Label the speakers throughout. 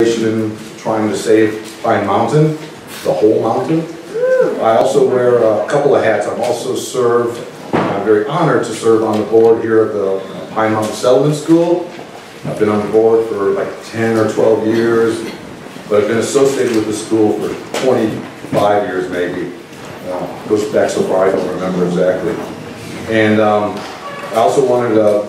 Speaker 1: in trying to save Pine Mountain, the whole mountain. I also wear a couple of hats. I'm also served, I'm very honored to serve on the board here at the Pine Mountain Settlement School. I've been on the board for like 10 or 12 years, but I've been associated with the school for 25 years maybe. Uh, Goes back so far, I don't remember exactly. And um, I also wanted to,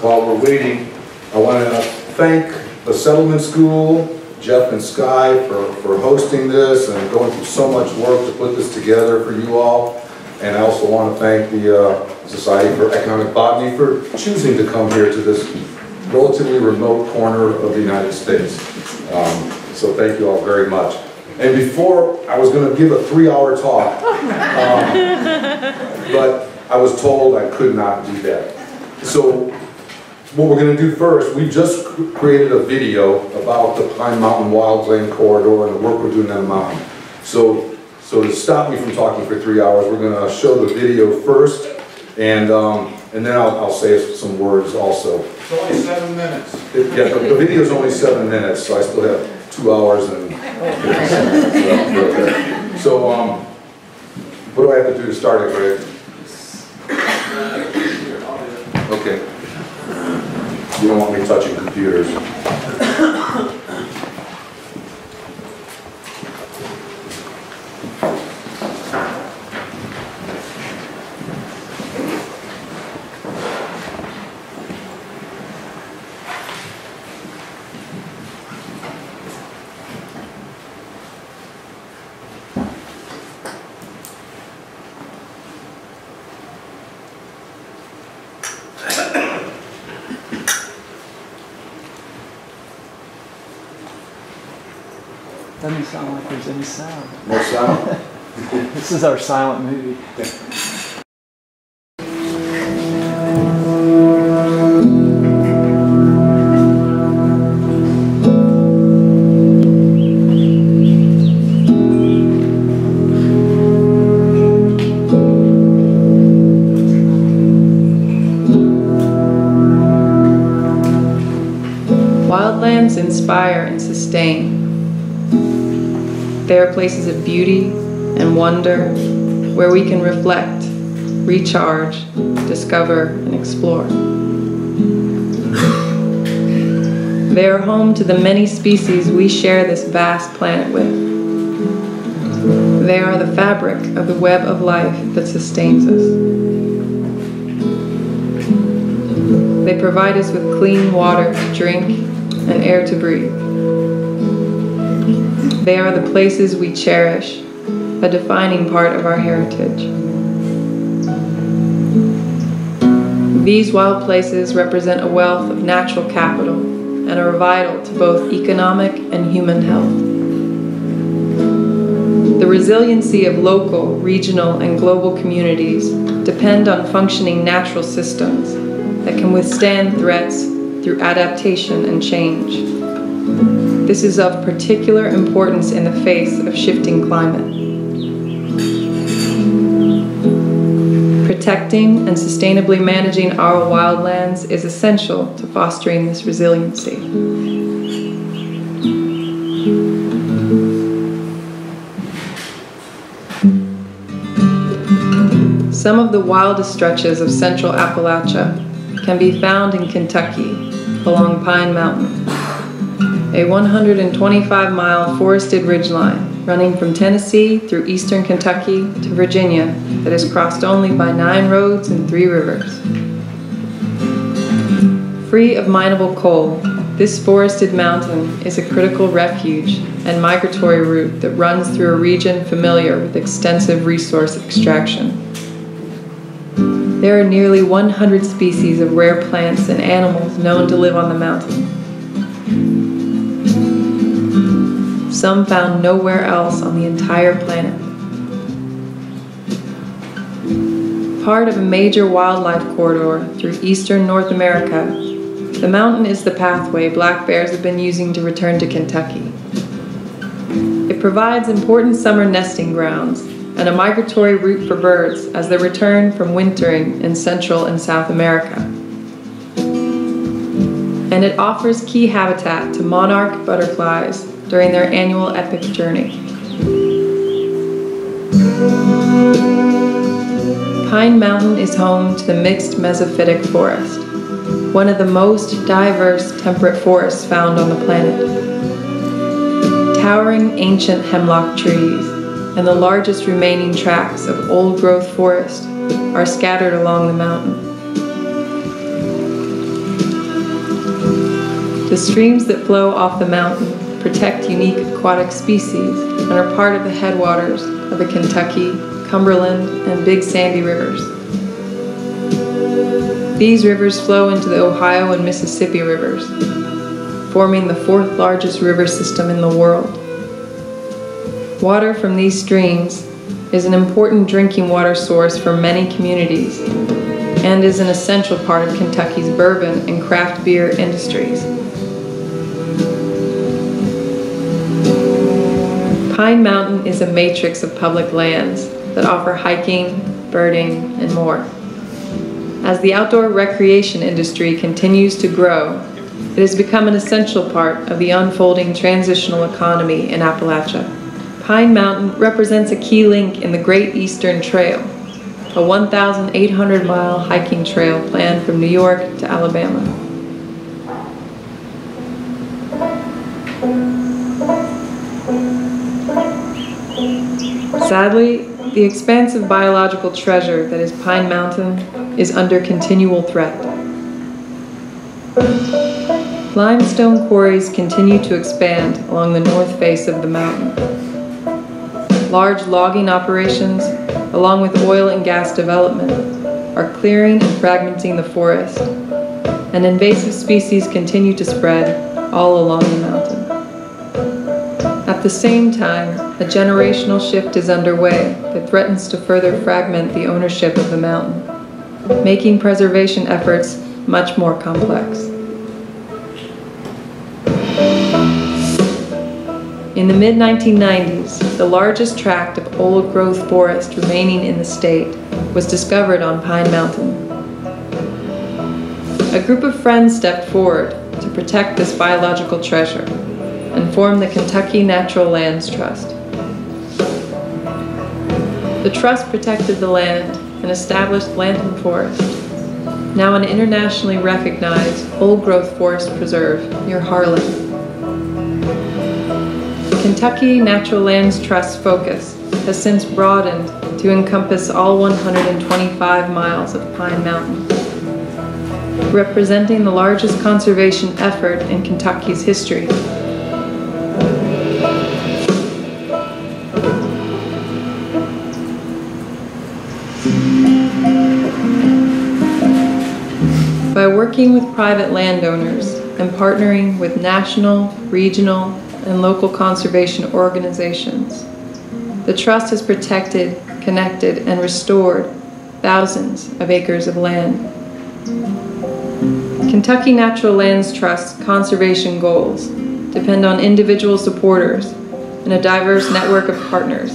Speaker 1: while we're waiting, I wanted to thank the settlement school, Jeff and Sky for, for hosting this and going through so much work to put this together for you all. And I also want to thank the uh, Society for Economic Botany for choosing to come here to this relatively remote corner of the United States. Um, So thank you all very much. And before, I was going to give a three-hour talk, um, but I was told I could not do that. So what we're gonna do first, we just created a video about the Pine Mountain Wildland Corridor and the work we're doing on the mountain. So, so to stop me from talking for three hours, we're gonna show the video first, and, um, and then I'll, I'll say some words also.
Speaker 2: It's only seven minutes.
Speaker 1: It- Yeah, the, the video's only seven minutes, so I still have two hours and. So, um, what do I have to do to start it, Greg? Okay. You don't want me touching computers.
Speaker 3: Doesn't sound like there's any sound.
Speaker 1: No sound?
Speaker 3: This is our silent movie.
Speaker 4: beauty and wonder where we can reflect, recharge, discover, and explore. They are home to the many species we share this vast planet with. They are the fabric of the web of life that sustains us. They provide us with clean water to drink and air to breathe. They are the places we cherish, a defining part of our heritage. These wild places represent a wealth of natural capital and are vital to both economic and human health. The resiliency of local, regional, and global communities depend on functioning natural systems that can withstand threats through adaptation and change. This is of particular importance in the face of shifting climate. Protecting and sustainably managing our wildlands is essential to fostering this resiliency. Some of the wildest stretches of central Appalachia can be found in Kentucky along Pine Mountain, a 125 mile forested ridgeline running from Tennessee through eastern Kentucky to Virginia that is crossed only by nine roads and three rivers. Free of mineable coal, this forested mountain is a critical refuge and migratory route that runs through a region familiar with extensive resource extraction. There are nearly 100 species of rare plants and animals known to live on the mountain. Some found nowhere else on the entire planet. Part of a major wildlife corridor through eastern North America, the mountain is the pathway black bears have been using to return to Kentucky. It provides important summer nesting grounds and a migratory route for birds as they return from wintering in Central and South America. and it offers key habitat to monarch butterflies during their annual epic journey. Pine Mountain is home to the mixed mesophytic forest, one of the most diverse temperate forests found on the planet. Towering ancient hemlock trees and the largest remaining tracts of old growth forest are scattered along the mountain. The streams that flow off the mountain protect unique aquatic species and are part of the headwaters of the Kentucky, Cumberland, and Big Sandy rivers. These rivers flow into the Ohio and Mississippi rivers, forming the fourth largest river system in the world. Water from these streams is an important drinking water source for many communities and is an essential part of Kentucky's bourbon and craft beer industries. Pine Mountain is a matrix of public lands that offer hiking, birding, and more. As the outdoor recreation industry continues to grow, it has become an essential part of the unfolding transitional economy in Appalachia. Pine Mountain represents a key link in the Great Eastern Trail, a 1,800 mile hiking trail planned from New York to Alabama. Sadly, the expansive biological treasure that is Pine Mountain is under continual threat. Limestone quarries continue to expand along the north face of the mountain large logging operations, along with oil and gas development, are clearing and fragmenting the forest, and invasive species continue to spread all along the mountain. At the same time, a generational shift is underway that threatens to further fragment the ownership of the mountain, making preservation efforts much more complex. In the mid 1990s, the largest tract of old growth forest remaining in the state was discovered on Pine Mountain. A group of friends stepped forward to protect this biological treasure and formed the Kentucky Natural Lands Trust. The trust protected the land and established Blanton Forest, now an internationally recognized old growth forest preserve near Harlan. Kentucky Natural Lands Trust focus has since broadened to encompass all 125 miles of Pine Mountain, representing the largest conservation effort in Kentucky's history. Working with private landowners and partnering with national, regional, and local conservation organizations. The Trust has protected, connected, and restored thousands of acres of land. Kentucky Natural Lands Trust conservation goals depend on individual supporters and a diverse network of partners.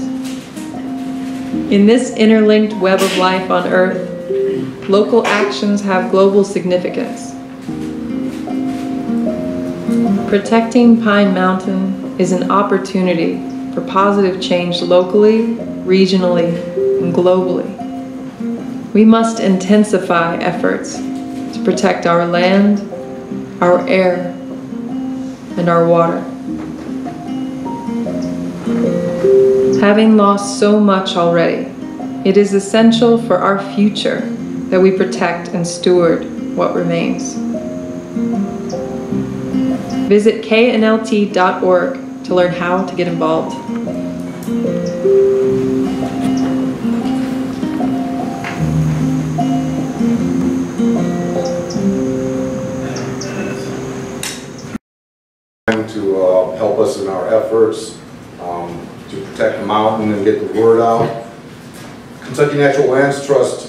Speaker 4: In this interlinked web of life on Earth, local actions have global significance. Protecting Pine Mountain is an opportunity for positive change locally, regionally, and globally. We must intensify efforts to protect our land, our air, and our water. Having lost so much already, it is essential for our future that we protect and steward what remains. Visit knlt.org to learn how to get involved.
Speaker 1: to uh, help us in our efforts um, to protect the mountain and get the word out. Kentucky Natural Lands Trust,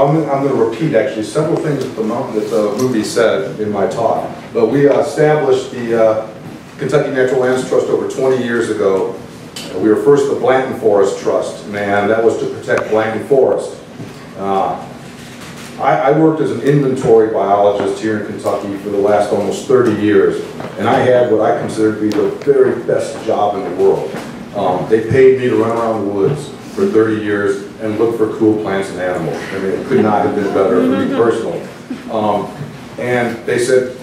Speaker 1: I'm, I'm going to repeat actually several things that the, that the Ruby said in my talk. But we established the uh, Kentucky Natural Lands Trust over 20 years ago. we were first the Blanton Forest Trust, and that was to protect Blanton Forest. Uh, I, I worked as an inventory biologist here in Kentucky for the last almost 30 years, and I had what I consider to be the very best job in the world. Um, they paid me to run around the woods for 30 years and look for cool plants and animals. I mean, it could not have been better for me personally. Um, and they said,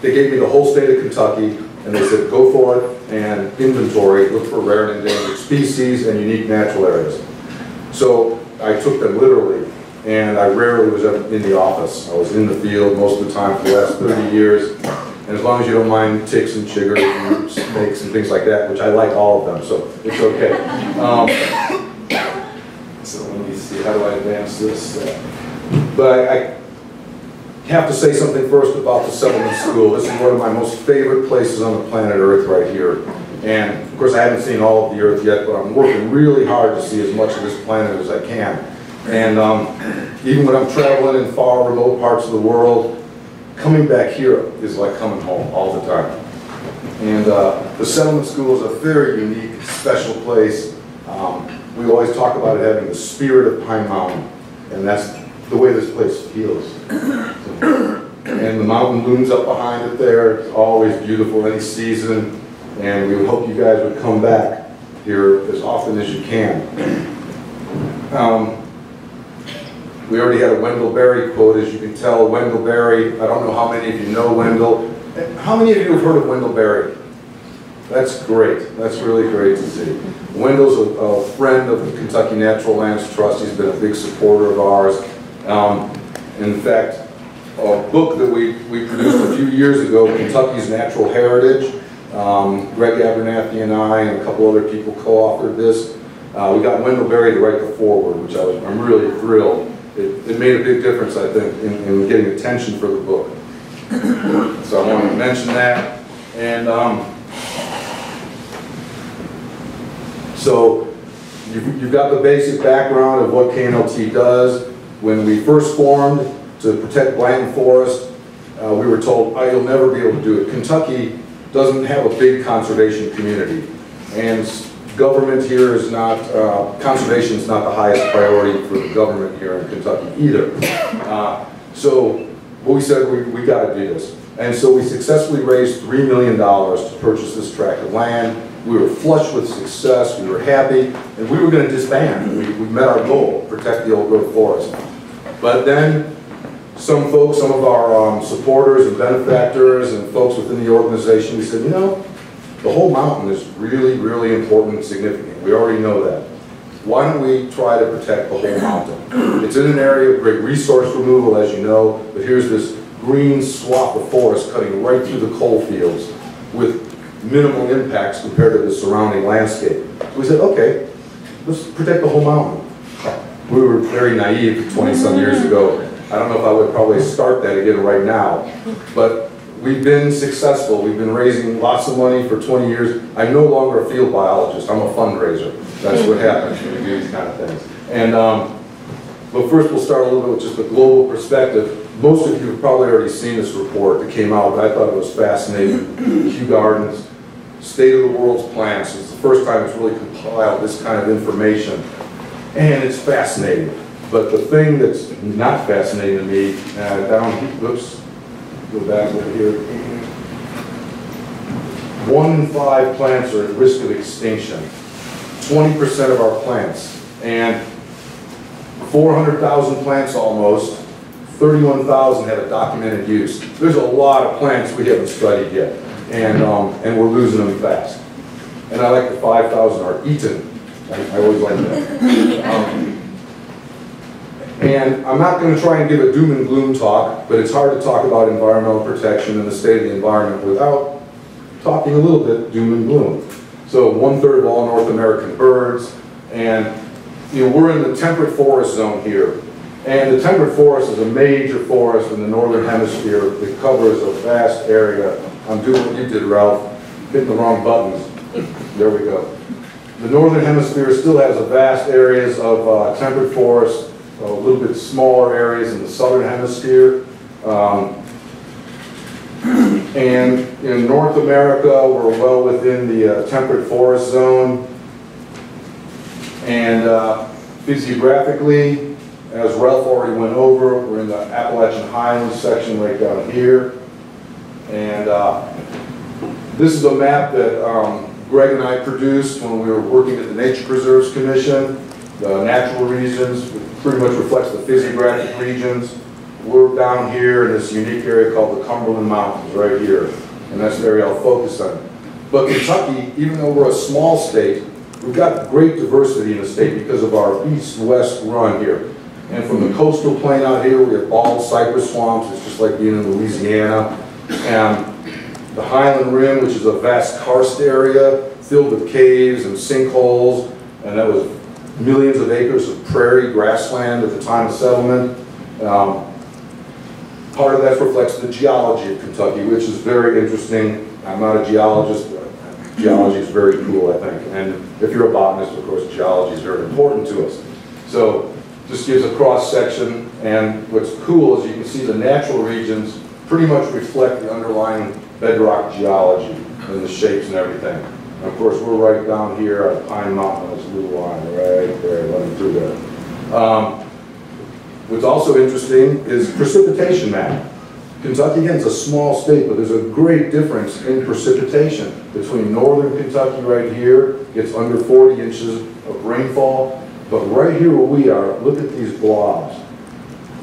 Speaker 1: they gave me the whole state of Kentucky, and they said, go for it and inventory, look for rare and endangered species and unique natural areas. So I took them literally, and I rarely was in the office. I was in the field most of the time for the last 30 years, and as long as you don't mind ticks and chiggers and snakes and things like that, which I like all of them, so it's okay. Um, so let me how do I advance this? Uh, But I, I have to say something first about the settlement school. This is one of my most favorite places on the planet Earth right here. And of course, I haven't seen all of the Earth yet, but I'm working really hard to see as much of this planet as I can. And um, even when I'm traveling in far remote parts of the world, coming back here is like coming home all the time. And uh, the settlement school is a very unique, special place. Um, we always talk about it having the spirit of Pine Mountain, and that's the way this place feels. And the mountain looms up behind it there. It's always beautiful any season, and we hope you guys would come back here as often as you can. Um, we already had a Wendell Berry quote, as you can tell. Wendell Berry, I don't know how many of you know Wendell. How many of you have heard of Wendell Berry? That's great. That's really great to see. Wendell's a, a friend of the Kentucky Natural Lands Trust. He's been a big supporter of ours. Um, in fact, a book that we, we produced a few years ago, Kentucky's Natural Heritage. Um, Greg Abernathy and I and a couple other people co-authored this. Uh, we got Wendell Berry to write the foreword, which I was, I'm really thrilled. It, it made a big difference, I think, in, in getting attention for the book. so I wanted to mention that. And um, so you've, you've got the basic background of what KNLT does. When we first formed to protect Blanton Forest, uh, we were told, oh, you'll never be able to do it. Kentucky doesn't have a big conservation community. And government here is not, uh, conservation is not the highest priority for the government here in Kentucky either. Uh, so we said we, we got to do this. And so we successfully raised $3 million to purchase this tract of land. We were flush with success, we were happy, and we were going to disband. We, we met our goal, protect the old growth forest. But then some folks, some of our um, supporters and benefactors and folks within the organization, we said, you know, the whole mountain is really, really important and significant. We already know that. Why don't we try to protect the whole mountain? It's in an area of great resource removal, as you know, but here's this green swath of forest cutting right through the coal fields with minimal impacts compared to the surrounding landscape. So we said, okay, let's protect the whole mountain. We were very naive 20-some years ago. I don't know if I would probably start that again right now, but we've been successful. We've been raising lots of money for 20 years. I'm no longer a field biologist. I'm a fundraiser. That's what happens when we do these kind of things. And um, but first, we'll start a little bit with just a global perspective. Most of you have probably already seen this report that came out, but I thought it was fascinating. Kew Gardens, State of the World's Plants. It's the first time it's really compiled this kind of information. And it's fascinating. But the thing that's not fascinating to me, uh, down, whoops, go back over here. One in five plants are at risk of extinction. 20% of our plants. And 400,000 plants almost, 31,000 have a documented use. There's a lot of plants we haven't studied yet, and, um, and we're losing them fast. And I like the 5,000 are eaten. I, I always like that. Um, and I'm not going to try and give a doom and gloom talk, but it's hard to talk about environmental protection and the state of the environment without talking a little bit doom and gloom. So one third of all North American birds, and you know, we're in the temperate forest zone here. And the temperate forest is a major forest in the northern hemisphere that covers a vast area. I'm doing what you did, Ralph, hitting the wrong buttons. There we go. The northern hemisphere still has vast areas of uh, temperate forest, a little bit smaller areas in the southern hemisphere. Um, and in North America, we're well within the uh, temperate forest zone. And uh, physiographically, as Ralph already went over, we're in the Appalachian Highlands section right down here. And uh, this is a map that um, Greg and I produced when we were working at the Nature Preserves Commission. The natural regions pretty much reflects the physiographic regions. We're down here in this unique area called the Cumberland Mountains, right here. And that's the area I'll focus on. But Kentucky, even though we're a small state, we've got great diversity in the state because of our east-west run here. And from the coastal plain out here, we have bald cypress swamps. It's just like being in Louisiana. And the Highland Rim, which is a vast karst area filled with caves and sinkholes, and that was millions of acres of prairie grassland at the time of settlement. Um, part of that reflects the geology of Kentucky, which is very interesting. I'm not a geologist, but geology is very cool, I think. And if you're a botanist, of course, geology is very important to us. So this gives a cross section, and what's cool is you can see the natural regions pretty much reflect the underlying bedrock geology and the shapes and everything. And of course, we're right down here at Pine Mountain, this little line right there, running through there. Um, what's also interesting is precipitation map. Kentucky, again, is a small state, but there's a great difference in precipitation between northern Kentucky right here, gets under 40 inches of rainfall, but right here where we are, look at these blobs.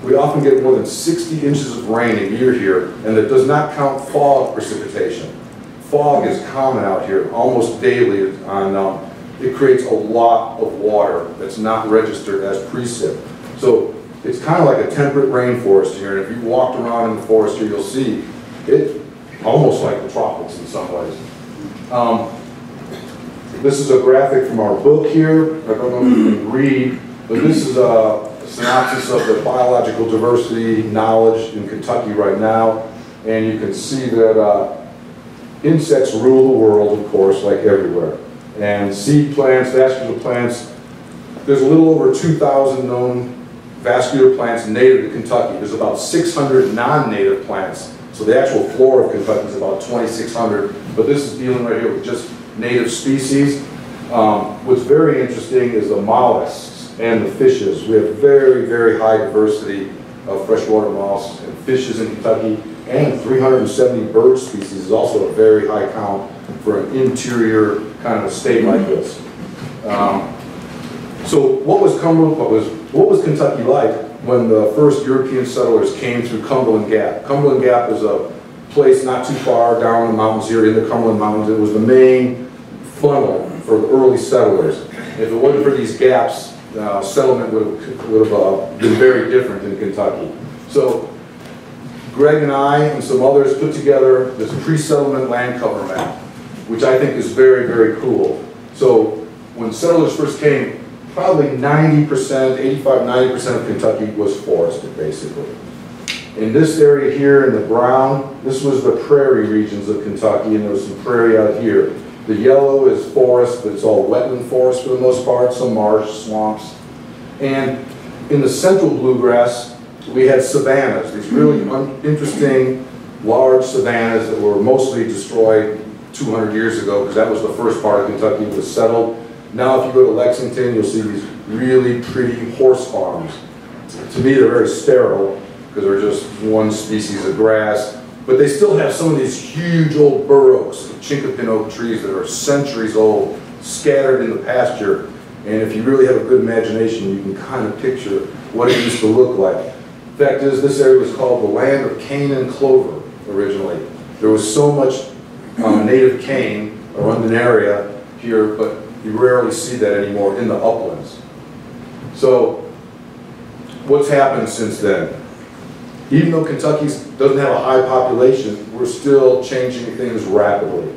Speaker 1: We often get more than 60 inches of rain a year here, and that does not count fog precipitation. Fog is common out here almost daily on, um, it creates a lot of water that's not registered as precip. So it's kind of like a temperate rainforest here, and if you walked around in the forest here, you'll see it almost like the tropics in some ways. Um, this is a graphic from our book here. I don't know if you can read, but this is a synopsis of the biological diversity knowledge in Kentucky right now. And you can see that uh, insects rule the world, of course, like everywhere. And seed plants, vascular plants, there's a little over 2,000 known vascular plants native to Kentucky. There's about 600 non-native plants. So the actual flora of Kentucky is about 2,600. But this is dealing right here with just native species. Um, what's very interesting is the mollusks and the fishes. We have very, very high diversity of freshwater mollusks and fishes in Kentucky. And 370 bird species is also a very high count for an interior kind of state like this. Um, so what was Cumberland, what was, what was Kentucky like when the first European settlers came through Cumberland Gap? Cumberland Gap is a place not too far down the mountains here in the Cumberland Mountains. It was the main funnel for the early settlers. If it wasn't for these gaps, uh, settlement would have, would have uh, been very different in Kentucky. So Greg and I and some others put together this pre-settlement land cover map, which I think is very, very cool. So when settlers first came, probably 90%, 85, 90% of Kentucky was forested, basically. In this area here in the brown, this was the prairie regions of Kentucky, and there was some prairie out here. The yellow is forest, but it's all wetland forest for the most part, some marsh, swamps. And in the central bluegrass, we had savannas, these really hmm. interesting, large savannas that were mostly destroyed 200 years ago, because that was the first part of Kentucky that was settled. Now if you go to Lexington, you'll see these really pretty horse farms. To me, they're very sterile, because they're just one species of grass. But they still have some of these huge old burrows, chinkapin oak trees that are centuries old, scattered in the pasture. And if you really have a good imagination, you can kind of picture what it used to look like. Fact is, this area was called the land of cane and clover originally. There was so much um, native cane around an area here, but you rarely see that anymore in the uplands. So, what's happened since then? Even though Kentucky doesn't have a high population, we're still changing things rapidly.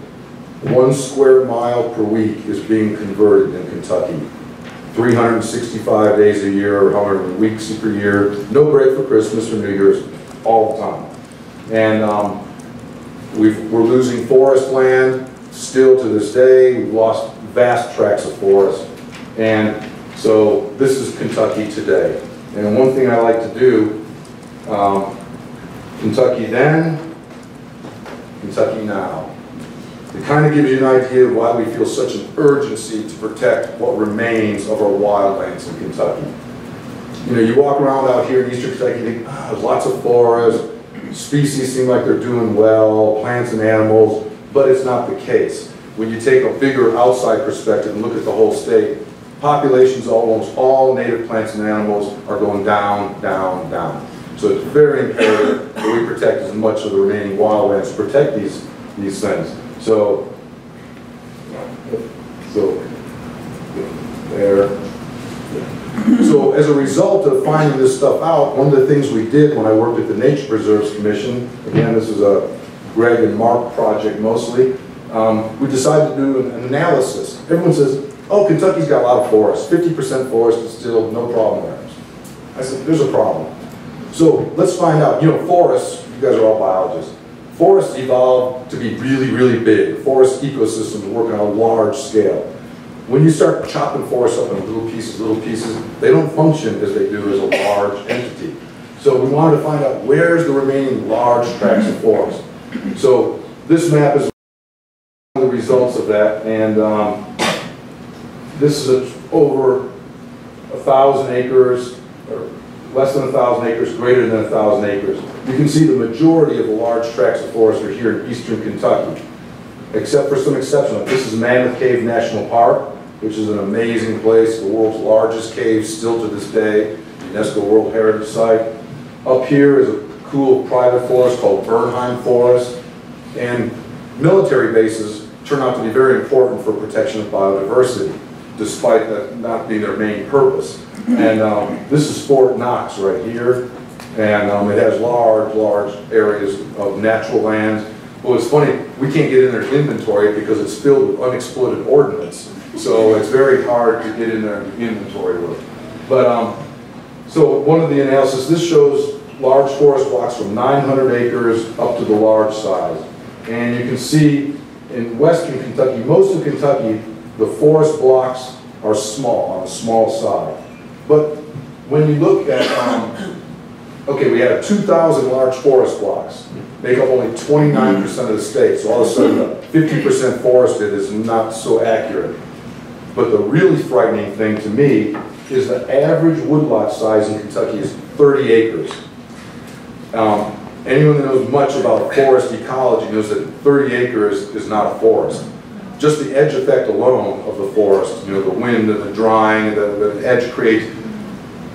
Speaker 1: One square mile per week is being converted in Kentucky. 365 days a year, or however many weeks per year, no break for Christmas or New Year's, all the time. And um, we are losing forest land still to this day. We've lost vast tracts of forest. And so this is Kentucky today. And one thing I like to do, um, Kentucky then, Kentucky now. It kind of gives you an idea of why we feel such an urgency to protect what remains of our wildlands in Kentucky. You know, you walk around out here in eastern Kentucky, you think, ah, there's lots of forest, species seem like they're doing well, plants and animals, but it's not the case. When you take a bigger outside perspective and look at the whole state, populations, almost all native plants and animals are going down, down, down. So it's very imperative that we protect as much of the remaining wildlands, protect these, these things. So, so, there. So as a result of finding this stuff out, one of the things we did when I worked at the Nature Preserves Commission, again, this is a Greg and Mark project mostly, um, we decided to do an analysis. Everyone says, oh, Kentucky's got a lot of forests, 50% forest is still no problem there. I said, there's a problem. So let's find out, you know, forests, you guys are all biologists, forests evolved to be really, really big. Forest ecosystems work on a large scale. When you start chopping forests up into little pieces, little pieces, they don't function as they do as a large entity. So we wanted to find out where's the remaining large tracts of forest. So this map is one of the results of that, and um, this is over a thousand acres, less than a thousand acres, greater than a thousand acres. You can see the majority of the large tracts of forest are here in eastern Kentucky, except for some exceptions. This is Mammoth Cave National Park which is an amazing place, the world's largest cave still to this day, UNESCO World Heritage Site. Up here is a cool private forest called Bernheim Forest, and military bases turn out to be very important for protection of biodiversity, despite that not being their main purpose. And um, this is Fort Knox right here, and um, it has large, large areas of natural lands. Well, it's funny, we can't get in their inventory because it's filled with unexploded ordnance. So it's very hard to get in there and inventory with. But um, so one of the analysis, this shows large forest blocks from 900 acres up to the large size. And you can see in western Kentucky, most of Kentucky, the forest blocks are small, on a small side. But when you look at, um, okay, we have 2,000 large forest blocks, make up only 29% of the state. So all of a sudden, 50% forested is not so accurate. But the really frightening thing to me is the average woodlot size in Kentucky is 30 acres. Um, anyone that knows much about forest ecology knows that 30 acres is not a forest. Just the edge effect alone of the forest, you know, the wind and the drying, the, the edge creates,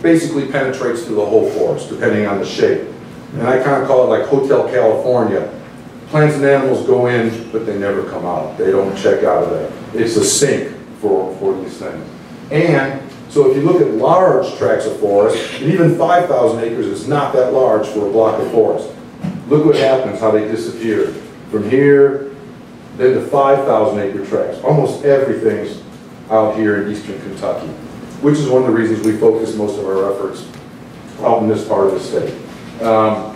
Speaker 1: basically penetrates through the whole forest, depending on the shape. And I kind of call it like Hotel California. Plants and animals go in, but they never come out. They don't check out of there. It's a sink for, for these things. And so if you look at large tracts of forest, and even 5,000 acres is not that large for a block of forest. Look what happens, how they disappear. From here, then to 5,000 acre tracts. Almost everything's out here in eastern Kentucky, which is one of the reasons we focus most of our efforts out in this part of the state. Um,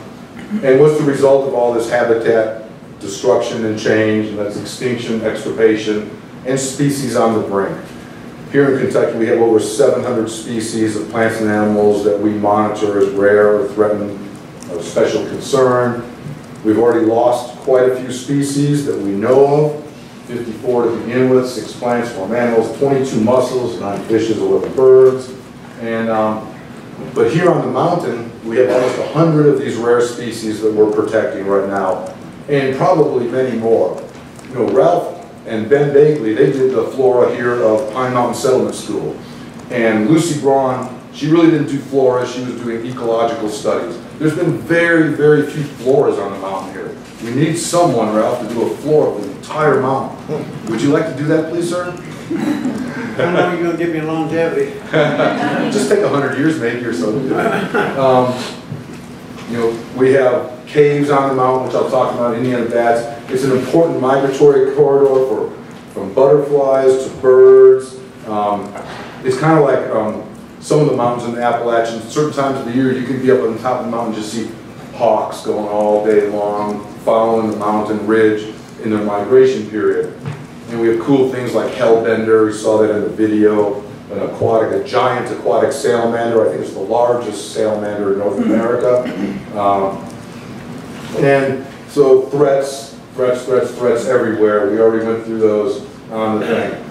Speaker 1: and what's the result of all this habitat destruction and change, and that's extinction, extirpation, and species on the brink. Here in Kentucky, we have over 700 species of plants and animals that we monitor as rare or threatened of special concern. We've already lost quite a few species that we know of, 54 to begin with, six plants, four mammals, 22 mussels, nine fishes, 11 birds. And, um, but here on the mountain, we have almost 100 of these rare species that we're protecting right now, and probably many more. You know, Ralph and Ben Bagley, they did the flora here of Pine Mountain Settlement School. And Lucy Braun, she really didn't do flora, she was doing ecological studies. There's been very, very few floras on the mountain here. We need someone, Ralph, to do a floor of the entire mountain. Would you like to do that, please, sir?
Speaker 2: How long are you gonna give me longevity?
Speaker 1: Just take a hundred years maybe or so. Um, you know, we have caves on the mountain, which I'll talk about, Indiana bats. It's an important migratory corridor for from butterflies to birds. Um, it's kind of like um, some of the mountains in the Appalachians. Certain times of the year, you can be up on the top of the mountain and just see hawks going all day long, following the mountain ridge in their migration period. And we have cool things like hellbender. We saw that in the video. An aquatic, a giant aquatic salamander. I think it's the largest salamander in North America. Um, and so threats, threats, threats, threats everywhere. We already went through those on the thing.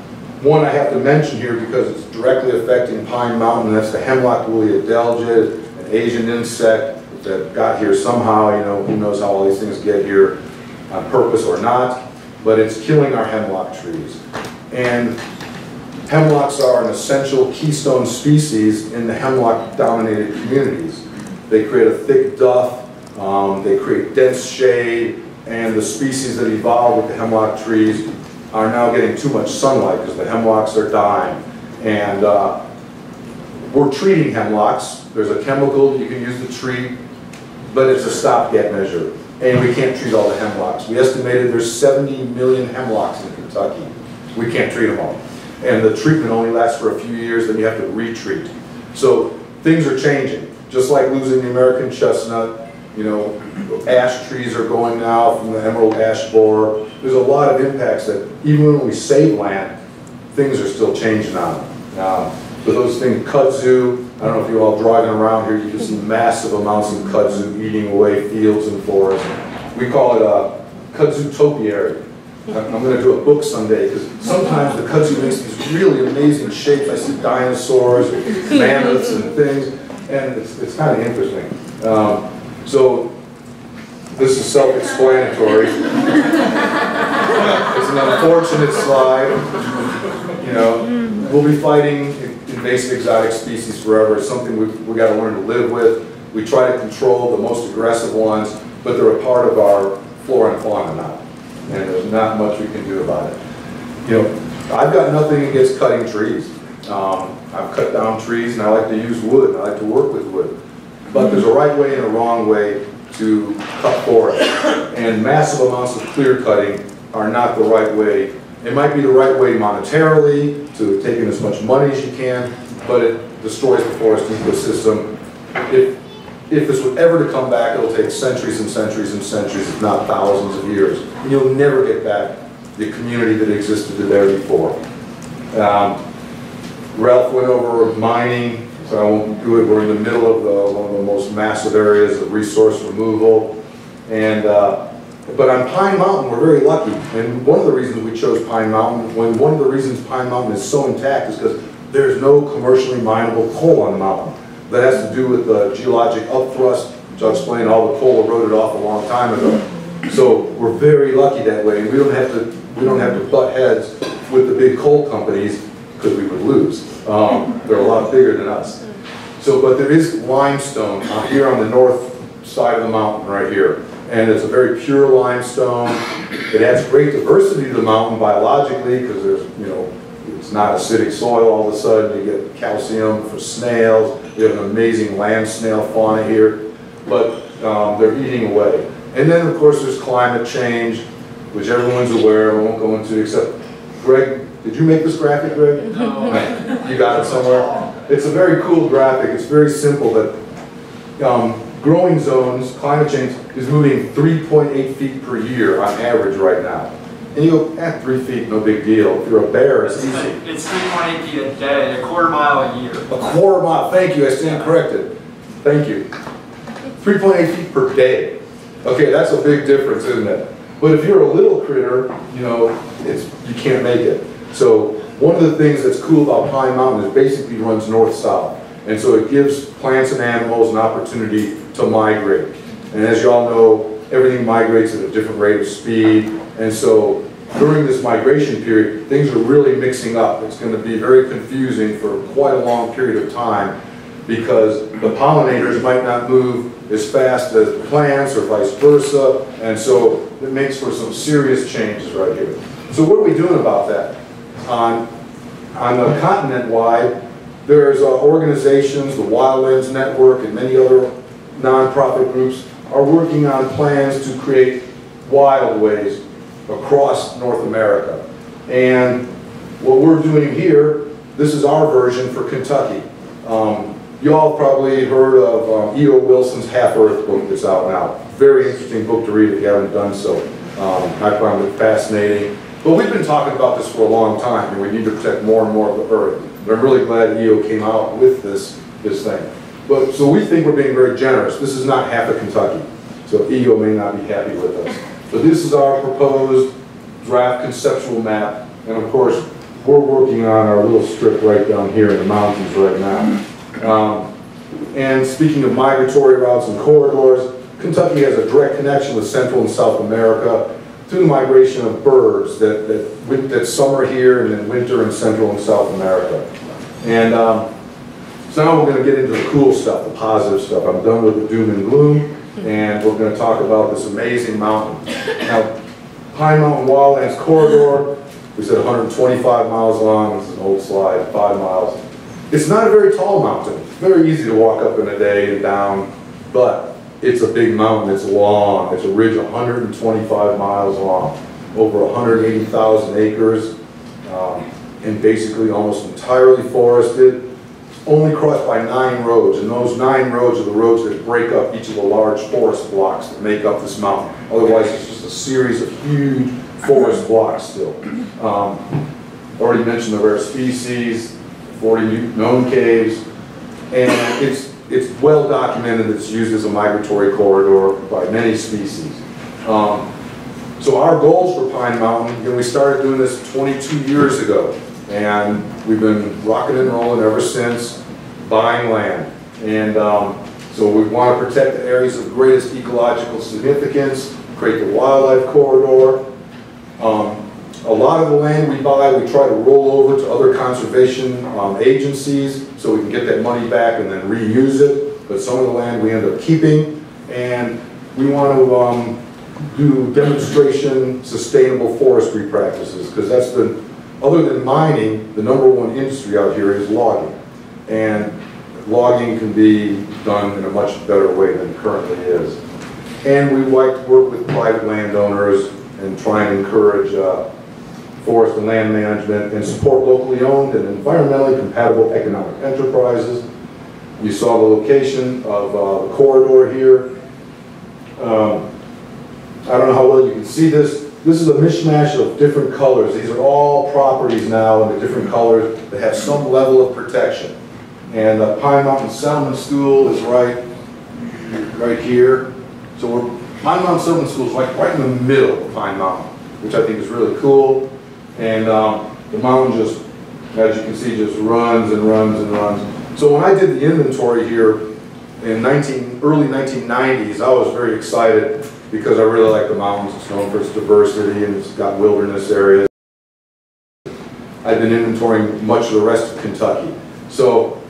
Speaker 1: one I have to mention here because it's directly affecting Pine Mountain, that's the hemlock woolly adelgid, an Asian insect that got here somehow, you know, who knows how all these things get here on purpose or not, but it's killing our hemlock trees. And hemlocks are an essential keystone species in the hemlock-dominated communities. They create a thick duff, um, they create dense shade, and the species that evolved with the hemlock trees are now getting too much sunlight because the hemlocks are dying. And uh, we're treating hemlocks. There's a chemical you can use to treat, but it's a stopgap measure. And we can't treat all the hemlocks. We estimated there's 70 million hemlocks in Kentucky. We can't treat them all. And the treatment only lasts for a few years, then you have to retreat. So things are changing. Just like losing the American chestnut, you know, ash trees are going now from the emerald ash borer. There's a lot of impacts that even when we save land, things are still changing on them. Um, but those things, kudzu, I don't know if you're all driving around here, you can see massive amounts of kudzu eating away fields and forests. We call it a kudzu topiary. I'm I'm gonna do a book someday, because sometimes the kudzu makes these really amazing shapes. I see dinosaurs, mammoths and things, and it's, it's kind of interesting. Um, so, this is self-explanatory. It's an unfortunate slide, you know. We'll be fighting invasive exotic species forever. It's something we've, we gotta learn to live with. We try to control the most aggressive ones, but they're a part of our flora and fauna now. And there's not much we can do about it. You know, I've got nothing against cutting trees. Um, I've cut down trees and I like to use wood, I like to work with wood. But there's a right way and a wrong way to cut forest. And massive amounts of clear cutting are not the right way. It might be the right way monetarily, to take in as much money as you can, but it destroys the forest ecosystem. If, if this were ever to come back, it'll take centuries and centuries and centuries, if not thousands of years. And you'll never get back the community that existed there before. Um, Ralph went over mining, so I won't do it. We're in the middle of the, one of the most massive areas of resource removal. And, uh, but on Pine Mountain, we're very lucky. And one of the reasons we chose Pine Mountain, when one of the reasons Pine Mountain is so intact is because there's no commercially mineable coal on the mountain. That has to do with the geologic upthrust, which I'll explain, all the coal eroded off a long time ago. So we're very lucky that way. We don't have to, we don't have to butt heads with the big coal companies because we would lose. Um, they're a lot bigger than us. So, but there is limestone here on the north side of the mountain right here. And it's a very pure limestone. It adds great diversity to the mountain biologically because there's, you know, it's not acidic soil all of a sudden. You get calcium for snails. We have an amazing land snail fauna here. But um, they're eating away. And then, of course, there's climate change, which everyone's aware. of. I won't go into, except Greg, did you make this graphic, Greg?
Speaker 5: No.
Speaker 1: You got it somewhere? It's a very cool graphic. It's very simple that um, growing zones, climate change, is moving 3.8 feet per year on average right now. And you go, eh, three feet, no big deal. If you're a bear, it's easy.
Speaker 5: It's 3.8 feet a day, a quarter mile a year.
Speaker 1: A quarter mile, thank you, I stand corrected. Thank you. 3.8 feet per day. Okay, that's a big difference, isn't it? But if you're a little critter, you know, it's, you can't make it. So one of the things that's cool about Pine Mountain is basically runs north-south. And so it gives plants and animals an opportunity to migrate. And as you all know, everything migrates at a different rate of speed. And so during this migration period, things are really mixing up. It's going to be very confusing for quite a long period of time because the pollinators might not move as fast as the plants or vice versa. And so it makes for some serious changes right here. So what are we doing about that? On, on the continent-wide, there's uh, organizations, the Wildlands Network and many other nonprofit groups are working on plans to create wildways across North America. And what we're doing here, this is our version for Kentucky. Um, you all probably heard of um, E.O. Wilson's Half Earth book that's out now. Very interesting book to read if you haven't done so. Um, I found it fascinating. But we've been talking about this for a long time, and we need to protect more and more of the earth. But I'm really glad EO came out with this, this thing. But, so we think we're being very generous. This is not half of Kentucky. So EO may not be happy with us. But this is our proposed draft conceptual map. And of course, we're working on our little strip right down here in the mountains right now. Um, And speaking of migratory routes and corridors, Kentucky has a direct connection with Central and South America through the migration of birds that, that, that summer here and then winter in Central and South America. And um, so now we're gonna get into the cool stuff, the positive stuff. I'm done with the doom and gloom, and we're gonna talk about this amazing mountain. Now, Pine Mountain Wildlands Corridor, we said 125 miles long, this is an old slide, five miles. It's not a very tall mountain, very easy to walk up in a day and down, but it's a big mountain, it's long, it's a ridge 125 miles long, over 180,000 acres, um, and basically almost entirely forested only crossed by nine roads, and those nine roads are the roads that break up each of the large forest blocks that make up this mountain. Otherwise, it's just a series of huge forest blocks still. Um, Already mentioned the rare species, 40 known caves, and it's, it's well documented, that it's used as a migratory corridor by many species. Um, so our goals for Pine Mountain, and we started doing this 22 years ago, and we've been rocking and rolling ever since, buying land. And um, so we want to protect the areas of greatest ecological significance, create the wildlife corridor. Um, A lot of the land we buy, we try to roll over to other conservation um, agencies, so we can get that money back and then reuse it. But some of the land we end up keeping, and we want to um, do demonstration sustainable forestry practices, because that's the, other than mining, the number one industry out here is logging. And logging can be done in a much better way than currently is. And we like to work with private landowners and try and encourage uh, forest and land management and support locally owned and environmentally compatible economic enterprises. You saw the location of uh, the corridor here. Um, I don't know how well you can see this. This is a mishmash of different colors. These are all properties now in the different colors that have some level of protection. And uh, Pine Mountain Settlement School is right, right here. So we're, Pine Mountain Settlement School is like right in the middle of Pine Mountain, which I think is really cool. And um, the mountain just, as you can see, just runs and runs and runs. So when I did the inventory here in 19, early 1990s, I was very excited because I really like the mountains. It's known for its diversity and it's got wilderness areas. I've been inventorying much of the rest of Kentucky. So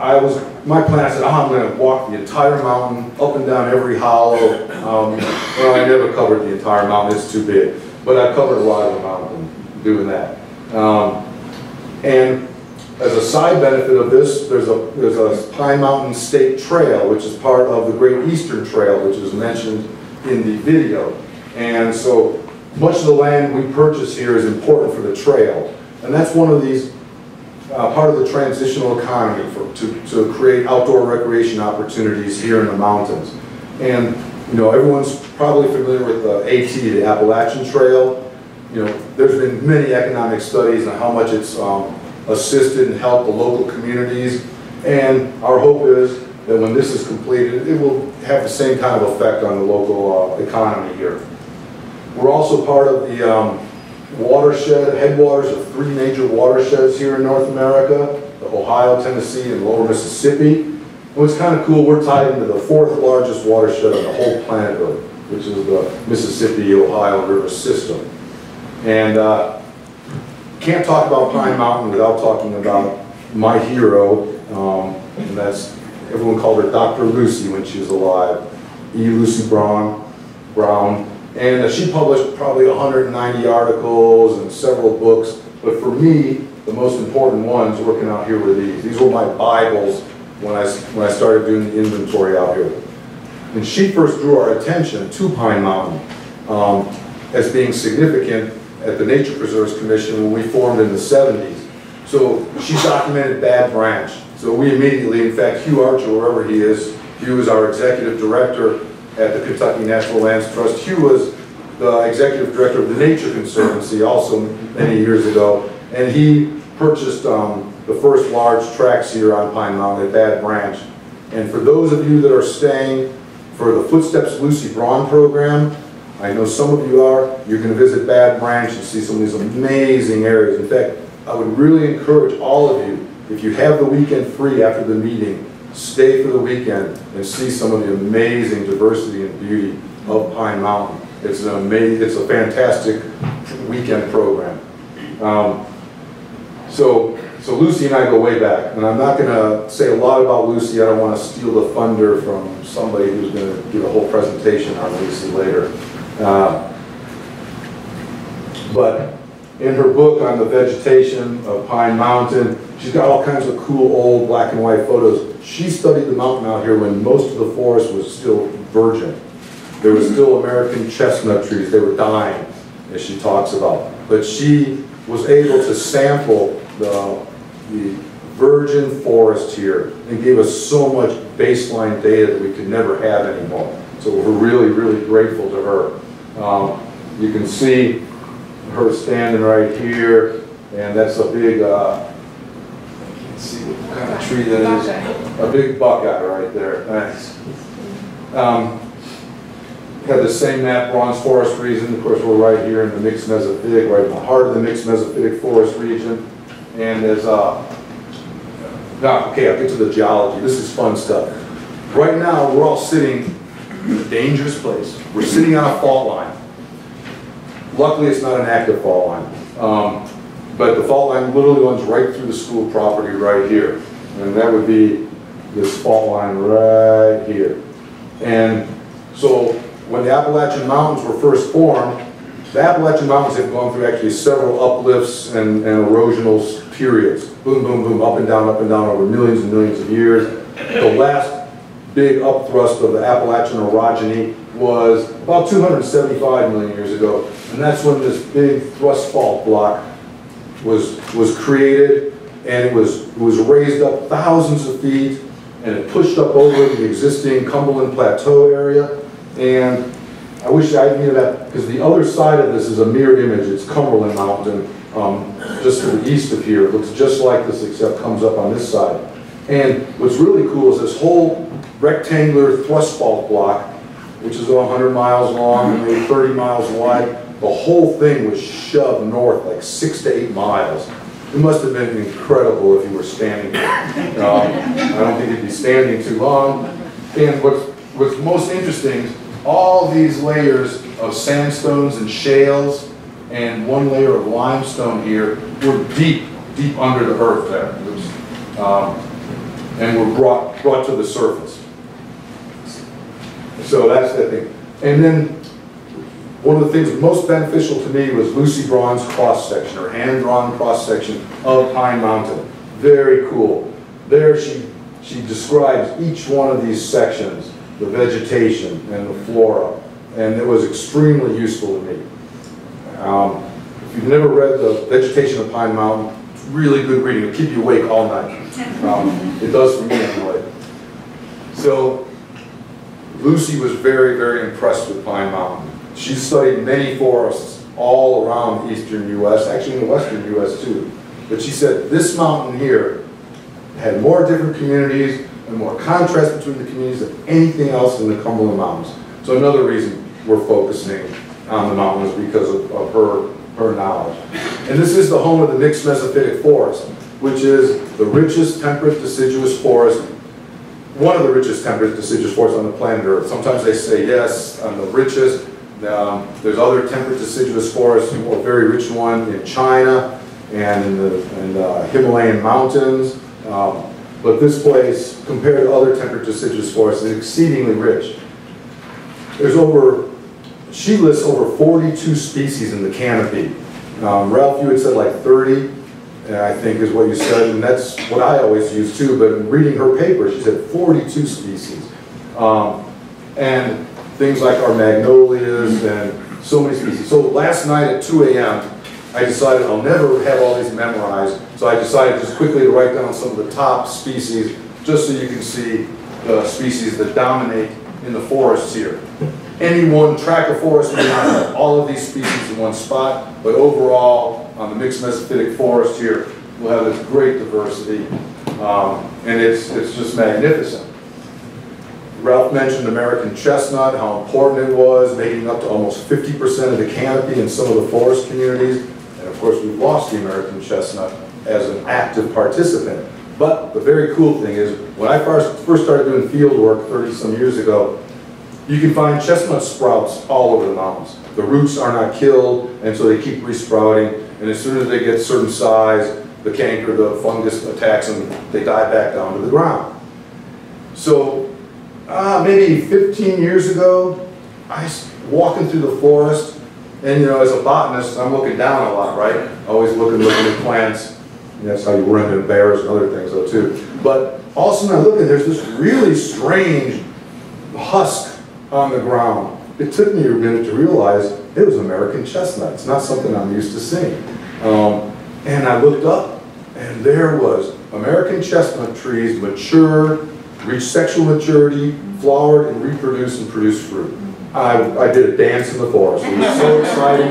Speaker 1: I was, my plan, I said, oh, I'm gonna walk the entire mountain, up and down every hollow. Um, Well, I never covered the entire mountain, it's too big. But I covered a lot of the mountain doing that. Um, And as a side benefit of this, there's a, there's a Pine Mountain State Trail, which is part of the Great Eastern Trail, which is mentioned in the video. And so much of the land we purchase here is important for the trail. And that's one of these, uh, part of the transitional economy for, to, to create outdoor recreation opportunities here in the mountains. And, you know, everyone's probably familiar with the AT, the Appalachian Trail. You know, there's been many economic studies on how much it's um, assisted and helped the local communities. And our hope is that when this is completed, it will have the same kind of effect on the local uh, economy here. We're also part of the um, watershed, headwaters of three major watersheds here in North America, the Ohio, Tennessee, and Lower Mississippi. And what's kind of cool, we're tied into the fourth largest watershed on the whole planet Earth, which is the Mississippi-Ohio River system. And uh, can't talk about Pine Mountain without talking about my hero, um, and that's, everyone called her Dr. Lucy when she was alive, E. Lucy Braun, Braun. And uh, she published probably 190 articles and several books, but for me, the most important ones working out here were these. These were my Bibles when I, when I started doing the inventory out here. And she first drew our attention to Pine Mountain um, as being significant at the Nature Preserves Commission when we formed in the 70s. So she documented Bad Branch. So we immediately, in fact, Hugh Archer, wherever he is, Hugh is our executive director at the Kentucky Natural Lands Trust. Hugh was the executive director of the Nature Conservancy also many years ago. And he purchased um, the first large tracts here on Pine Mountain at Bad Branch. And for those of you that are staying for the Footsteps Lucy Braun program, I know some of you are, you're going to visit Bad Branch and see some of these amazing areas. In fact, I would really encourage all of you, if you have the weekend free after the meeting, stay for the weekend and see some of the amazing diversity and beauty of Pine Mountain. It's an amazing, it's a fantastic weekend program. Um, so, so Lucy and I go way back, and I'm not gonna say a lot about Lucy, I don't wanna steal the thunder from somebody who's gonna give a whole presentation on Lucy later. Uh, But in her book on the vegetation of Pine Mountain, she's got all kinds of cool old black and white photos. She studied the mountain out here when most of the forest was still virgin. There was still American chestnut trees, they were dying, as she talks about. But she was able to sample the, the virgin forest here and gave us so much baseline data that we could never have anymore. So we're really, really grateful to her. Um, you can see her standing right here, and that's a big, uh, Can't see what kind of tree that is. A big buckeye right there, thanks. Um, Had the same map, Braun's forest region, of course, we're right here in the mixed mesophytic, right in the heart of the mixed mesophytic forest region. And there's, uh, now, okay, I'll get to the geology, this is fun stuff. Right now, we're all sitting in a dangerous place. We're sitting on a fault line. Luckily, it's not an active fault line. Um, But the fault line literally runs right through the school property right here. And that would be this fault line right here. And so when the Appalachian Mountains were first formed, the Appalachian Mountains have gone through actually several uplifts and, and erosional periods. Boom, boom, boom, up and down, up and down over millions and millions of years. The last big upthrust of the Appalachian orogeny was about 275 million years ago. And that's when this big thrust fault block was, was created and it was, it was raised up thousands of feet and it pushed up over the existing Cumberland Plateau area. And I wish I knew that, because the other side of this is a mirror image. It's Cumberland Mountain, um, just to the east of here. It looks just like this, except comes up on this side. And what's really cool is this whole rectangular thrust fault block, which is 100 miles long and maybe 30 miles wide, the whole thing was shoved north like six to eight miles. It must have been incredible if you were standing there. Um, I don't think you'd be standing too long. And what's, what's most interesting, all these layers of sandstones and shales and one layer of limestone here were deep, deep under the earth there. Was, um, and were brought, brought to the surface. So that's the thing. And then one of the things most beneficial to me was Lucy Braun's cross-section, or hand-drawn cross-section of Pine Mountain. Very cool. There she, she describes each one of these sections, the vegetation and the flora, and it was extremely useful to me. Um, if you've never read the Vegetation of Pine Mountain, it's really good reading. It'll keep you awake all night. Um, it does for me anyway. So Lucy was very, very impressed with Pine Mountain. She studied many forests all around the eastern U.S., actually in the western U.S. too. But she said this mountain here had more different communities and more contrast between the communities than anything else in the Cumberland Mountains. So another reason we're focusing on the mountains because of, of her, her knowledge. And this is the home of the mixed mesophytic forest, which is the richest temperate deciduous forest one of the richest temperate deciduous forests on the planet Earth. Sometimes they say yes, I'm the richest. Um, there's other temperate deciduous forests, a very rich one in China and in the, the Himalayan mountains. Um, but this place, compared to other temperate deciduous forests, is exceedingly rich. There's over, she lists over 42 species in the canopy. Um, Ralph, you had said like 30. I think is what you said, and that's what I always use too, but in reading her paper, she said 42 species. Um, and things like our magnolias and so many species. So last night at 2 a.m., I decided I'll never have all these memorized, so I decided just quickly to write down some of the top species, just so you can see the species that dominate in the forests here. Any one tract of forest may not have all of these species in one spot, but overall, on the mixed mesophytic forest here, we'll have this great diversity, um, and it's, it's just magnificent. Ralph mentioned American chestnut, how important it was, making up to almost 50% of the canopy in some of the forest communities. And of course, we've lost the American chestnut as an active participant. But the very cool thing is, when I first, started doing field work 30 some years ago, you can find chestnut sprouts all over the mountains. The roots are not killed, and so they keep resprouting. And as soon as they get certain size, the canker, the fungus attacks them, they die back down to the ground. So, uh, maybe 15 years ago, I was walking through the forest, and you know, as a botanist, I'm looking down a lot, right? Always looking, looking at plants. And that's how you run into bears and other things, though, too. But all of a sudden, I look and there's this really strange husk on the ground. It took me a minute to realize it was American chestnut. It's not something I'm used to seeing. Um, and I looked up, and there was American chestnut trees matured, reached sexual maturity, flowered, and reproduced and produced fruit. I, I did a dance in the forest. It was so exciting.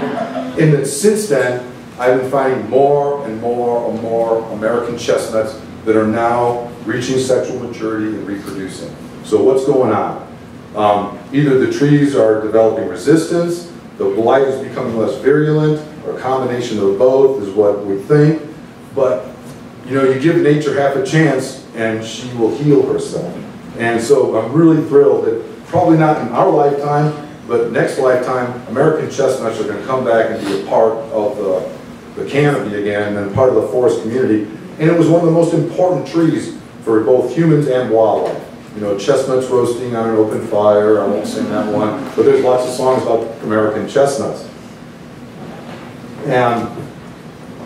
Speaker 1: And then since then, I've been finding more and more and more American chestnuts that are now reaching sexual maturity and reproducing. So what's going on? Um, either the trees are developing resistance, the blight is becoming less virulent, or a combination of both is what we think. But you know, you give nature half a chance and she will heal herself. And so I'm really thrilled that probably not in our lifetime, but next lifetime, American chestnuts are going to come back and be a part of the, the canopy again and part of the forest community. And it was one of the most important trees for both humans and wildlife. You know, chestnuts roasting on an open fire, I won't sing that one, but there's lots of songs about American chestnuts. And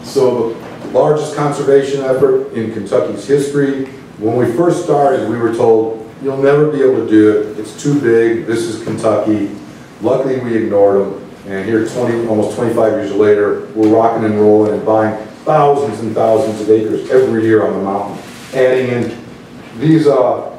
Speaker 1: so the largest conservation effort in Kentucky's history, when we first started, we were told, you'll never be able to do it, it's too big, this is Kentucky. Luckily, we ignored them, and here 20, almost 25 years later, we're rocking and rolling and buying thousands and thousands of acres every year on the mountain, adding in these, uh,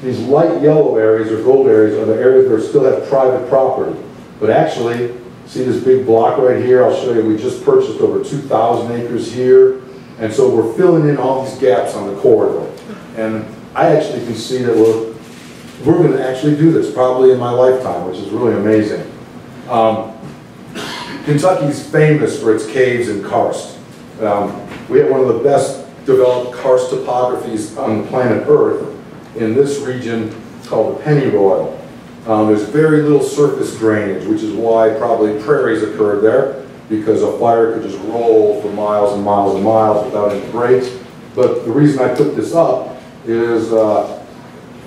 Speaker 1: these light yellow areas or gold areas are the areas that still have private property. But actually, see this big block right here? I'll show you, we just purchased over 2,000 acres here. And so we're filling in all these gaps on the corridor. And I actually can see that we're, we're going to actually do this probably in my lifetime, which is really amazing. Um, Kentucky's famous for its caves and karst. Um, we have one of the best developed karst topographies on the planet Earth in this region called the Pennyroyal. Um, there's very little surface drainage, which is why probably prairies occurred there, because a fire could just roll for miles and miles and miles without any breaks. But the reason I put this up is uh,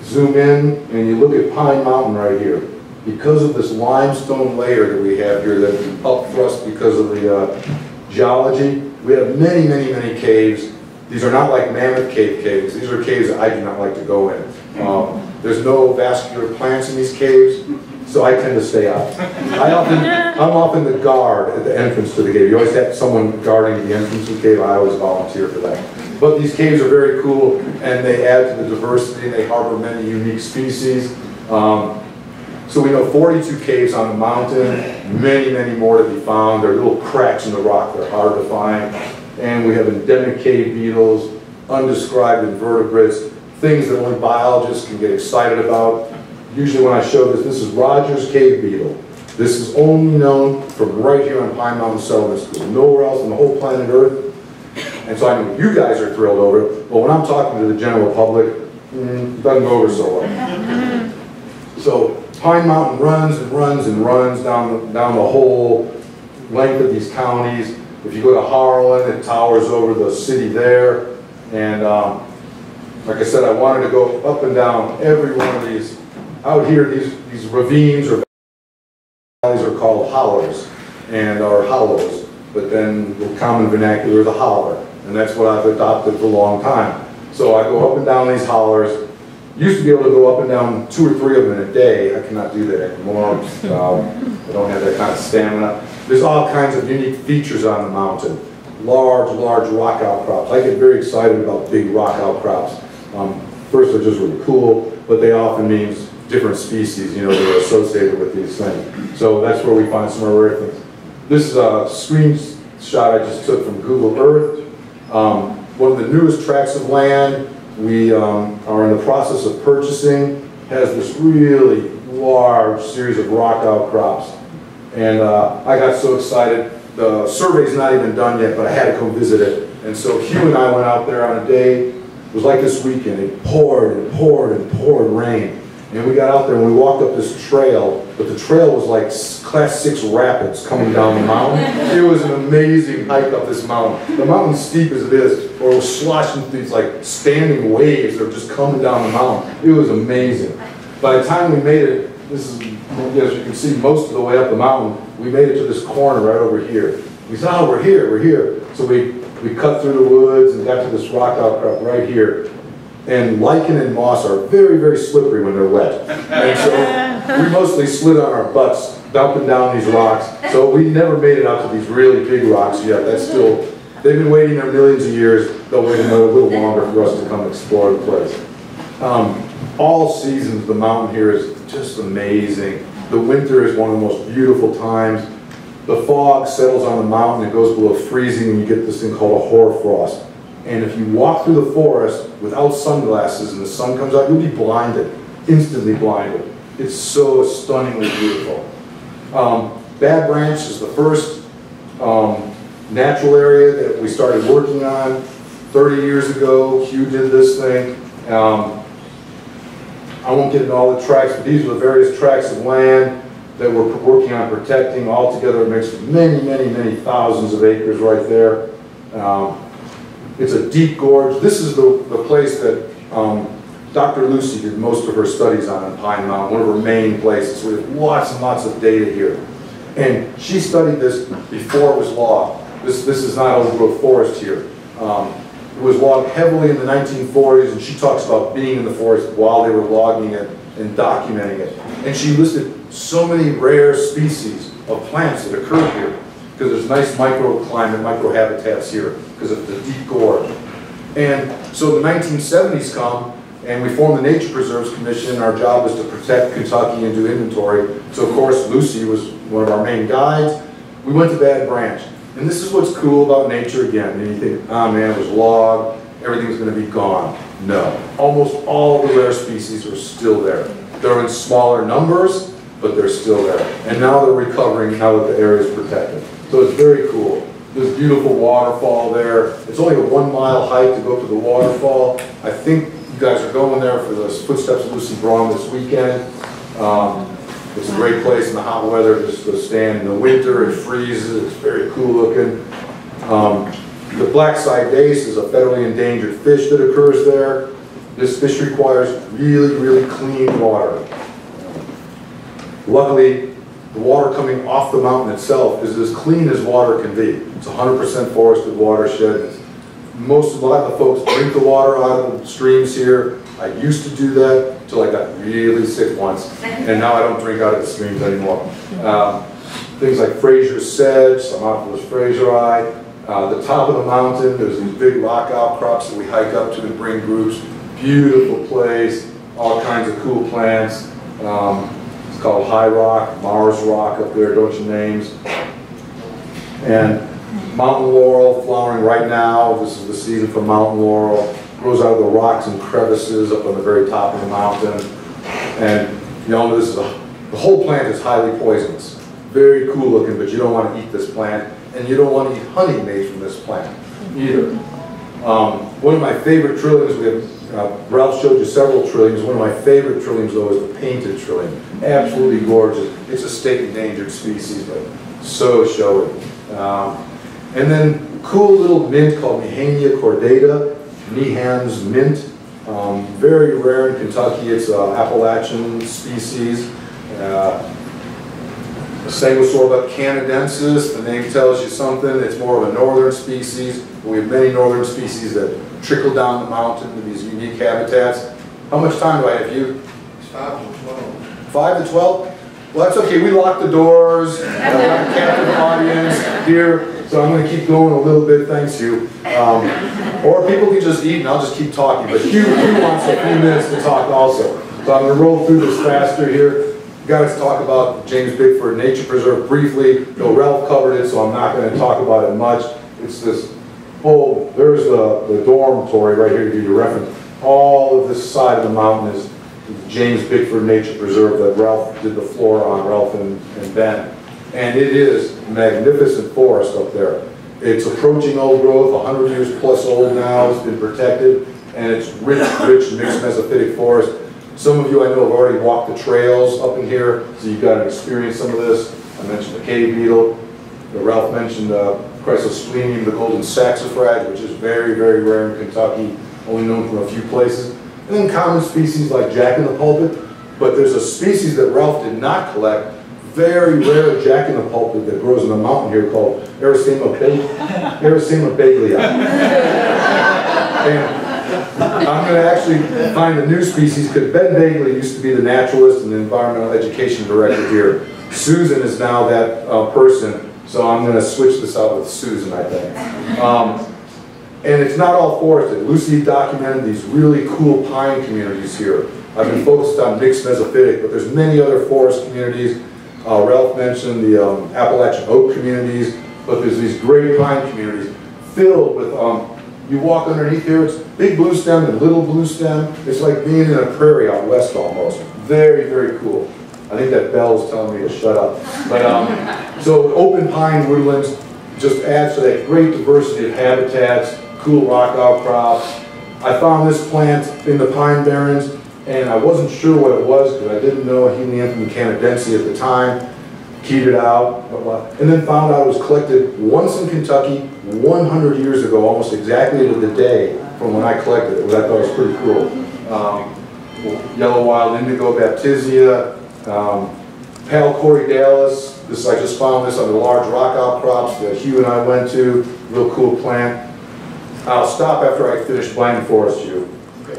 Speaker 1: zoom in and you look at Pine Mountain right here. Because of this limestone layer that we have here that's up thrust because of the uh, geology, we have many, many, many caves. These are not like Mammoth Cave caves. These are caves that I do not like to go in. Um, there's no vascular plants in these caves, so I tend to stay out. I often, I'm often the guard at the entrance to the cave. You always have someone guarding the entrance to the cave. I always volunteer for that. But these caves are very cool, and they add to the diversity. And they harbor many unique species. Um, so we know 42 caves on the mountain, many, many more to be found. There are little cracks in the rock that are hard to find. And we have endemic cave beetles, undescribed invertebrates, things that only biologists can get excited about. Usually when I show this, this is Rogers cave beetle. This is only known from right here on Pine Mountain Settlement School, nowhere else on the whole planet Earth. And so I know you guys are thrilled over it, but when I'm talking to the general public, mm, doesn't go over so well. So Pine Mountain runs and runs and runs down, down the whole length of these counties. If you go to Harlan, it towers over the city there. And um, like I said, I wanted to go up and down every one of these. Out here, these, these ravines or valleys are called hollows and are hollows. But then the common vernacular, is the holler. And that's what I've adopted for a long time. So I go up and down these hollers. Used to be able to go up and down two or three of them in a day. I cannot do that anymore. Um, I don't have that kind of stamina. There's all kinds of unique features on the mountain. Large, large rock outcrops. I get very excited about big rock outcrops. Um, first, they're just really cool, but they often mean different species, you know, that are associated with these things. So that's where we find some of our rare things. This is a screenshot I just took from Google Earth. Um, one of the newest tracts of land we um, are in the process of purchasing has this really large series of rock outcrops. And uh, I got so excited. the survey's not even done yet, but I had to come visit it. And so Hugh and I went out there on a day, it was like this weekend, it poured and poured and poured rain. And we got out there and we walked up this trail, but the trail was like class six rapids coming down the mountain. It was an amazing hike up this mountain. The mountain's steep as it is, or it was sloshing through these like standing waves that were just coming down the mountain. It was amazing. By the time we made it, this is, as you can see, most of the way up the mountain, we made it to this corner right over here. We said, oh, we're here, we're here. So we, we cut through the woods and got to this rock outcrop right here. And lichen and moss are very, very slippery when they're wet. And so we mostly slid on our butts dumping down these rocks. So we never made it out to these really big rocks yet. That's still, they've been waiting there millions of years. They'll wait another little longer for us to come explore the place. Um, all seasons, the mountain here is just amazing. The winter is one of the most beautiful times. The fog settles on the mountain, it goes below freezing, and you get this thing called a hoarfrost. And if you walk through the forest without sunglasses and the sun comes out, you'll be blinded, instantly blinded. It's so stunningly beautiful. Um, Bad Branch is the first um, natural area that we started working on 30 years ago. Hugh did this thing. Um, I won't get into all the tracks, but these are the various tracts of land that we're working on protecting. Altogether, it makes many, many, many thousands of acres right there. Um, It's a deep gorge. This is the, the place that um, Dr. Lucy did most of her studies on in Pine Mountain, one of her main places. We have lots and lots of data here. And she studied this before it was logged. This, this is not overgrowth forest here. Um, It was logged heavily in the 1940s, and she talks about being in the forest while they were logging it and documenting it. And she listed so many rare species of plants that occur here, because there's nice microclimate, microhabitats here, because of the deep gorge. And so the 1970s come, and we formed the Nature Preserves Commission. Our job was to protect Kentucky and do inventory. So of course, Lucy was one of our main guides. We went to Bad Branch. And this is what's cool about nature again. And you think, ah man, it was logged, everything's gonna be gone. No, almost all the rare species are still there. They're in smaller numbers, but they're still there. And now they're recovering now that the area is protected. So it's very cool. A beautiful waterfall there. It's only a one mile hike to go up to the waterfall. I think you guys are going there for the Footsteps of Lucy Braun this weekend. Um, it's a great place in the hot weather just to stand. In the winter, it freezes. It's very cool looking. Um, the black-side dace is a federally endangered fish that occurs there. This fish requires really, really clean water. Luckily, the water coming off the mountain itself is as clean as water can be. It's 100% forested watershed. Most, a lot of the folks drink the water out of the streams here. I used to do that until I got really sick once, and now I don't drink out of the streams anymore. Um, things like Fraser sedge, some Cymophyllus fraseri. Uh, the top of the mountain, there's these big rock outcrops that we hike up to and bring groups. Beautiful place, all kinds of cool plants. Um, it's called High Rock, Mars Rock up there, don't you names. And mountain laurel flowering right now. This is the season for mountain laurel. Grows out of the rocks and crevices up on the very top of the mountain. And you know, this is a, the whole plant is highly poisonous. Very cool looking, but you don't want to eat this plant. And you don't want to eat honey made from this plant either. Um, one of my favorite trilliums, we have, uh, Ralph showed you several trilliums. One of my favorite trilliums though is the painted trillium. Absolutely gorgeous. It's a state endangered species, but so showy. Um, and then cool little mint called Meehania cordata, Meehan's mint. Um, very rare in Kentucky. It's an Appalachian species. Uh, Sanguisorba canadensis, the name tells you something. It's more of a northern species. We have many northern species that trickle down the mountain to these unique habitats. How much time do I have? You?
Speaker 2: Five to twelve.
Speaker 1: Five to 12? Well, that's okay. We locked the doors. We have a captive audience here, so I'm going to keep going a little bit. Thanks, Hugh. Um, or people can just eat and I'll just keep talking. But Hugh, Hugh wants a few minutes to talk also. So I'm going to roll through this faster here. Got to talk about James Bickford Nature Preserve briefly. No, Ralph covered it, so I'm not going to talk about it much. It's this whole, there's the, the dormitory right here to give you a reference. All of this side of the mountain is James Bickford Nature Preserve that Ralph did the floor on, Ralph and, and Ben. And it is magnificent forest up there. It's approaching old growth, 100 years plus old now, it's been protected, and it's rich, rich mixed mesophytic forest. Some of you I know have already walked the trails up in here, so you've got to experience some of this. I mentioned the cave beetle, Ralph mentioned uh, Chrysosplenium, the golden saxifrage, which is very, very rare in Kentucky, only known from a few places. And then common species like jack in the pulpit, but there's a species that Ralph did not collect, very rare jack in the pulpit that grows in the mountain here called Arisaema, ba Arisaema baglia. And I'm going to actually find a new species because Ben Bagley used to be the naturalist and the environmental education director here. Susan is now that uh, person, so I'm going to switch this out with Susan, I think. Um, and it's not all forested. Lucy documented these really cool pine communities here. I've been focused on mixed mesophytic, but there's many other forest communities. Uh, Ralph mentioned the um, Appalachian oak communities, but there's these great pine communities filled with, um, you walk underneath here, it's big blue stem and little blue stem. It's like being in a prairie out west almost. Very, very cool. I think that bell is telling me to shut up. But um, so open pine woodlands just adds to that great diversity of habitats, cool rock outcrops. I found this plant in the pine barrens and I wasn't sure what it was because I didn't know Helianthemum canadense at the time. Keyed it out, blah, blah, and then found out it was collected once in Kentucky 100 years ago, almost exactly to the day from when I collected it, which I thought was pretty cool. Um, yellow wild indigo baptisia, um, pale corydalis. This I just found this on the large rock outcrops that Hugh and I went to. Real cool plant. I'll stop after I finish Blanton Forest, Hugh.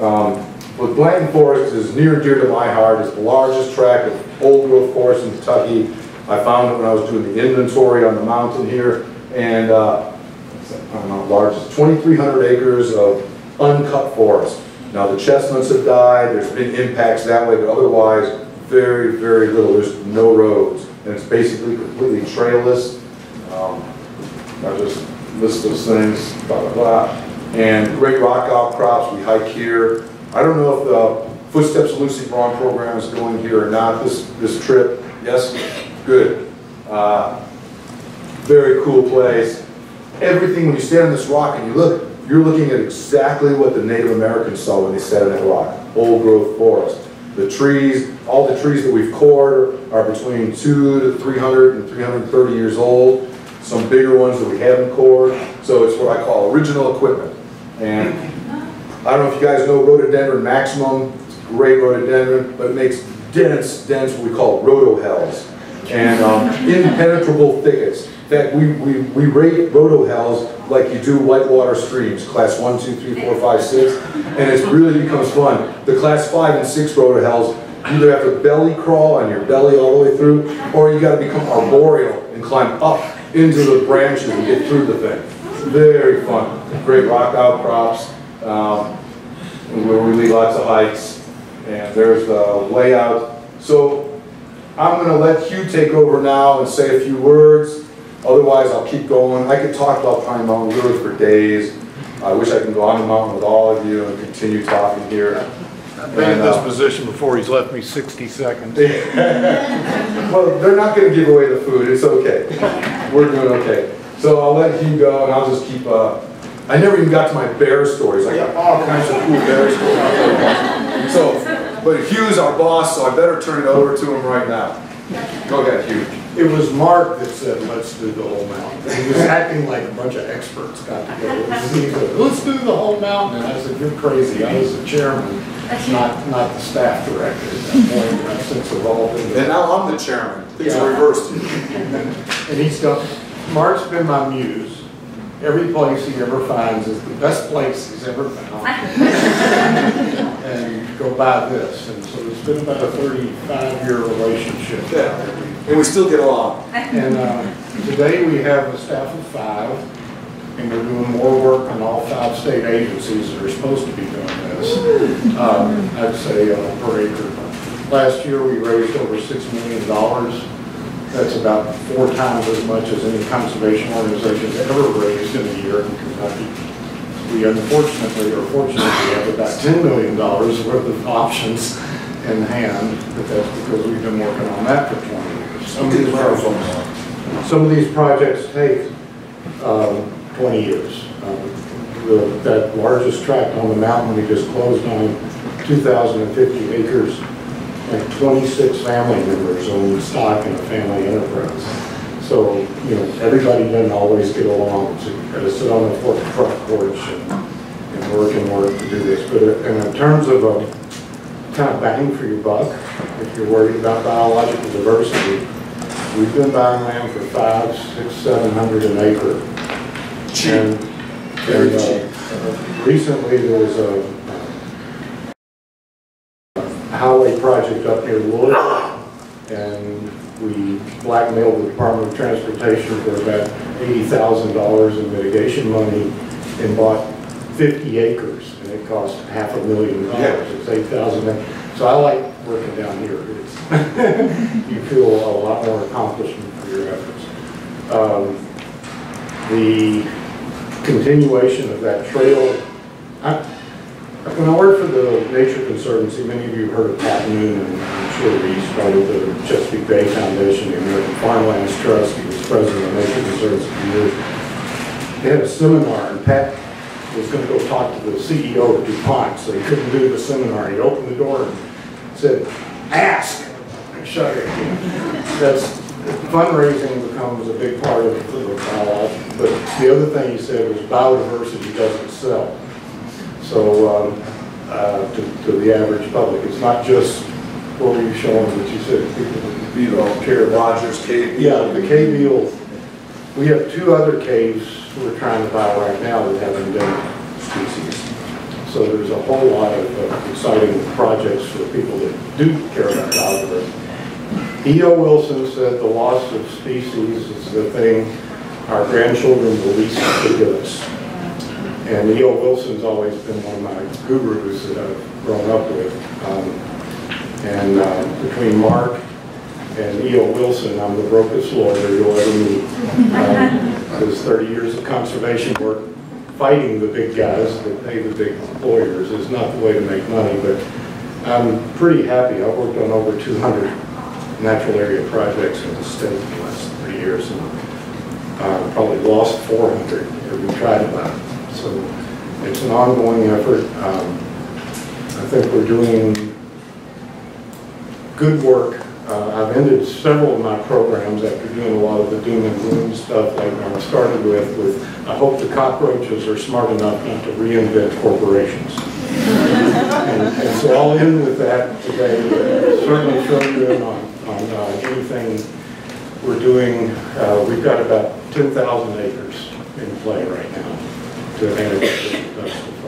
Speaker 1: Um, but Blanton Forest is near and dear to my heart. It's the largest tract of old growth forest in Kentucky. I found it when I was doing the inventory on the mountain here, and uh, I don't know, large, 2,300 acres of uncut forest. Now the chestnuts have died, there's been impacts that way, but otherwise, very, very little. There's no roads, and it's basically completely trailless. Um, I'll just list those things, blah, blah, blah. And great rock outcrops, we hike here. I don't know if the Footsteps of Lucy Braun program is going here or not this, this trip. Yes? Good. Uh, very cool place. Everything, when you stand on this rock and you look, you're looking at exactly what the Native Americans saw when they sat on that rock. Old growth forest. The trees, all the trees that we've cored are between two to 300 and 330 years old. Some bigger ones that we have in cored. So it's what I call original equipment. And I don't know if you guys know rhododendron maximum. It's great rhododendron, but it makes dense, dense what we call rhodohells. And um, impenetrable thickets. In fact, we, we, we rate rhodohells like you do whitewater streams, class one, two, three, four, five, six, and it really becomes fun. The class five and six rhodohells, you either have to belly crawl on your belly all the way through, or you gotta become arboreal climb up into the branches and get through the thing. Very fun. Great rock outcrops, um, where we lead lots of hikes, and there's the layout. So I'm gonna let Hugh take over now and say a few words. Otherwise, I'll keep going. I could talk about Pine Mountain really for days. I wish I could go on the mountain with all of you and continue talking here.
Speaker 6: I've been in this
Speaker 1: uh,
Speaker 6: position before, he's left me 60 seconds.
Speaker 1: Well, they're not gonna give away the food, it's okay. We're doing okay. So I'll let Hugh go and I'll just keep, uh, I never even got to my bear stories. I got all kinds of cool bear stories. So, but Hugh's our boss, so I better turn it over to him right now. Go ahead, Hugh.
Speaker 6: It was Mark that said, let's do the whole mountain. He was acting like a bunch of experts got together. He said, let's do the whole mountain. And I said, you're crazy. I was the chairman, not, not the staff director at that point. And I've since evolved into
Speaker 1: And now I'm the chairman. Things are reversed.
Speaker 6: And he's done, Mark's been my muse. Every place he ever finds is the best place he's ever found. And go buy this. And so it's been about a 35-year relationship.
Speaker 1: Yeah. And we still get along.
Speaker 6: And uh, today we have a staff of five, and we're doing more work on all five state agencies that are supposed to be doing this. Um, I'd say uh, per acre. Last year, we raised over six million dollars. That's about four times as much as any conservation organization's ever raised in a year in Kentucky. We unfortunately, or fortunately, have about $10 million worth of options in hand, but that's because we've been working on that for 20 years. Some of these are- Some of these projects take um, 20 years. Um, the- That largest tract on the mountain we just closed on, 2,050 acres, like 26 family members own stock in a family enterprise. So, you know, everybody doesn't always get along, so you gotta sit on the front front porch and, and work and work to do this. But uh, and in terms of a kind of bang for your buck, if you're worried about biological diversity, we've been buying land for five, six, seven hundred an acre. Cheap. And, uh, recently there was a uh, highway project up near Wood, and we blackmailed the Department of Transportation for about eighty thousand dollars in mitigation money and bought fifty acres, and it cost half a million dollars, it's eight thousand. So I like working down here, you feel a lot more accomplishment for your efforts. Um, The continuation of that trail, I, when I worked for the Nature Conservancy, many of you have heard of Pat Noonan, and I'm sure he started the Chesapeake Bay Foundation, the American Farmlands Trust, he was president of the Nature Conservancy for years. They had a seminar, and Pat was gonna go talk to the CEO of DuPont, so he couldn't do the seminar. He opened the door and said, ask, and shut it. That's, fundraising becomes a big part of the biology, but the other thing he said was biodiversity doesn't sell. So, um, uh, to, to the average public, it's not just what were you showing that you said people,
Speaker 1: You know, Pierre Rogers, Kate.
Speaker 6: yeah, the cave eel, we have two other caves we're trying to buy right now that have endemic species. So there's a whole lot of uh, exciting projects for people that do care about biodiversity. E.O. Wilson said the loss of species is the thing our grandchildren will least forgive us. And E.O. Wilson's always been one of my gurus that I've grown up with. Um, And uh, between Mark and E.O. Wilson, I'm the brokest lawyer you'll ever meet. Um, There's 30 years of conservation work fighting the big guys that pay the big lawyers is not the way to make money, but I'm pretty happy. I've worked on over 200 natural area projects in the state in the last three years, and uh, probably lost 400 that we tried about. So it's an ongoing effort. Um, I think we're doing good work. Uh, I've ended several of my programs after doing a lot of the doom and gloom stuff like I started with, with I hope the cockroaches are smart enough not to reinvent corporations. And and so I'll end with that today, certainly fill you in on, on uh, anything we're doing. Uh, We've got about 10,000 acres in play right now to the